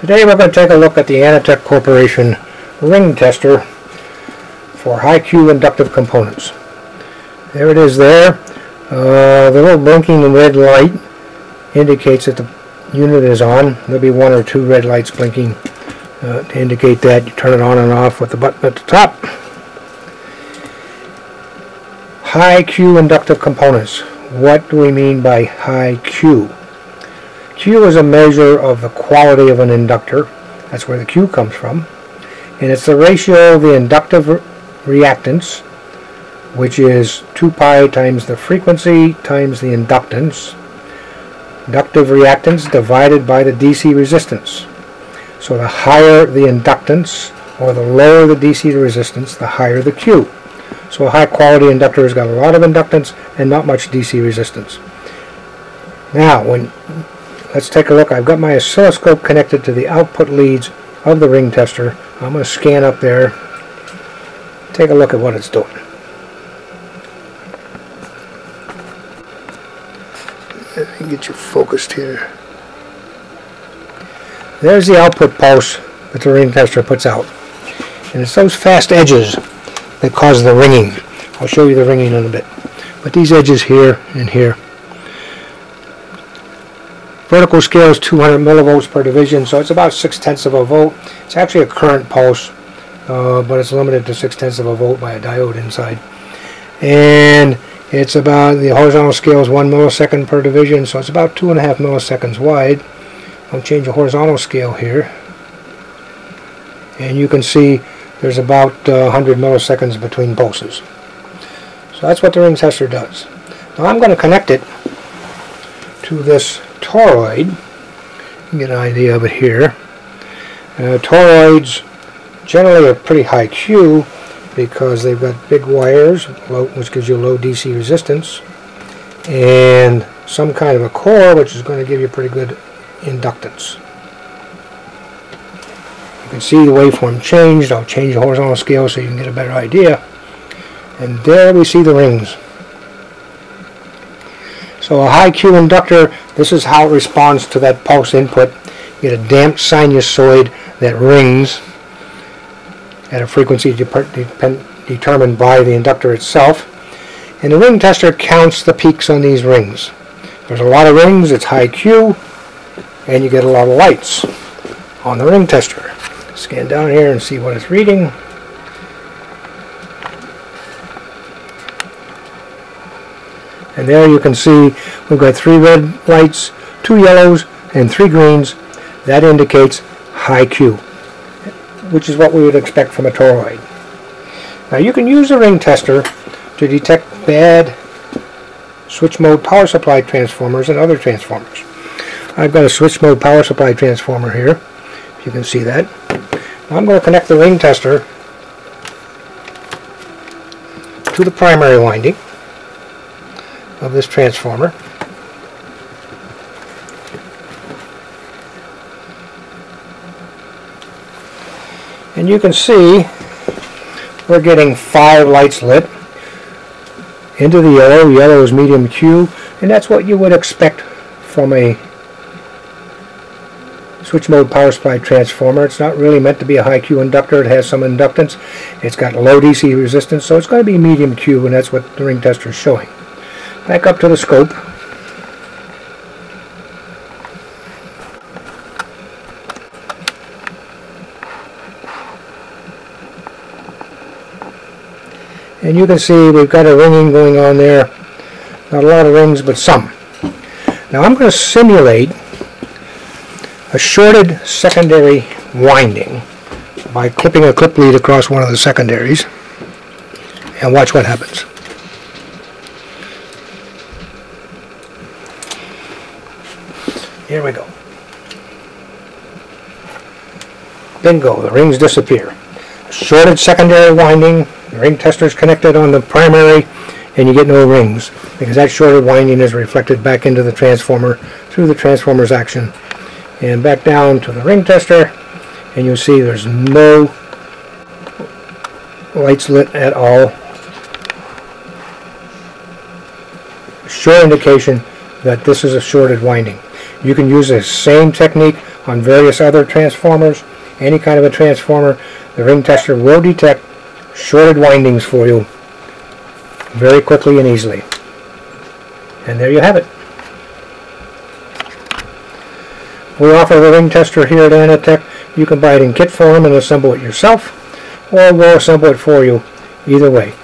Today we're going to take a look at the AnaTek Corporation ring tester for high Q inductive components. There it is there. Uh, the little blinking red light indicates that the unit is on. There'll be one or two red lights blinking uh, to indicate that. You turn it on and off with the button at the top. High Q inductive components. What do we mean by high Q? Q is a measure of the quality of an inductor. That's where the Q comes from. And it's the ratio of the inductive re reactance, which is 2 pi times the frequency times the inductance. Inductive reactance divided by the DC resistance. So the higher the inductance, or the lower the DC resistance, the higher the Q. So a high quality inductor has got a lot of inductance and not much DC resistance. Now, when let's take a look. I've got my oscilloscope connected to the output leads of the ring tester. I'm going to scan up there, take a look at what it's doing. Let me get you focused here. There's the output pulse that the ring tester puts out. And it's those fast edges that cause the ringing. I'll show you the ringing in a bit. But these edges here and here Vertical scale is 200 millivolts per division, so it's about 6 tenths of a volt. It's actually a current pulse, uh, but it's limited to 6 tenths of a volt by a diode inside. And it's about, the horizontal scale is 1 millisecond per division, so it's about 2.5 milliseconds wide. I'll change the horizontal scale here. And you can see there's about uh, 100 milliseconds between pulses. So that's what the ring tester does. Now I'm going to connect it to this toroid. You can get an idea of it here. Uh, toroids generally are pretty high Q because they've got big wires, which gives you low DC resistance, and some kind of a core, which is going to give you pretty good inductance. You can see the waveform changed. I'll change the horizontal scale so you can get a better idea. And there we see the rings. So uh, a high Q inductor, this is how it responds to that pulse input. You get a damped sinusoid that rings at a frequency determined by the inductor itself. And the ring tester counts the peaks on these rings. There's a lot of rings, it's high Q, and you get a lot of lights on the ring tester. Scan down here and see what it's reading. And there you can see we've got three red lights, two yellows, and three greens. That indicates high Q, which is what we would expect from a toroid. Now you can use a ring tester to detect bad switch mode power supply transformers and other transformers. I've got a switch mode power supply transformer here, if you can see that. Now I'm going to connect the ring tester to the primary winding of this transformer. And you can see we're getting five lights lit into the yellow. Yellow is medium Q, and that's what you would expect from a switch mode power supply transformer. It's not really meant to be a high Q inductor. It has some inductance. It's got low DC resistance, so it's going to be medium Q, and that's what the ring tester is showing. Back up to the scope. And you can see we've got a ringing going on there. Not a lot of rings, but some. Now I'm going to simulate a shorted secondary winding by clipping a clip lead across one of the secondaries and watch what happens. Here we go. Bingo, the rings disappear. Shorted secondary winding, the ring tester is connected on the primary, and you get no rings because that shorted winding is reflected back into the transformer through the transformer's action. And back down to the ring tester, and you'll see there's no lights lit at all. Sure indication that this is a shorted winding. You can use the same technique on various other transformers, any kind of a transformer. The ring tester will detect shorted windings for you very quickly and easily. And there you have it. We offer the ring tester here at AnaTek. You can buy it in kit form and assemble it yourself, or we'll assemble it for you. Either way.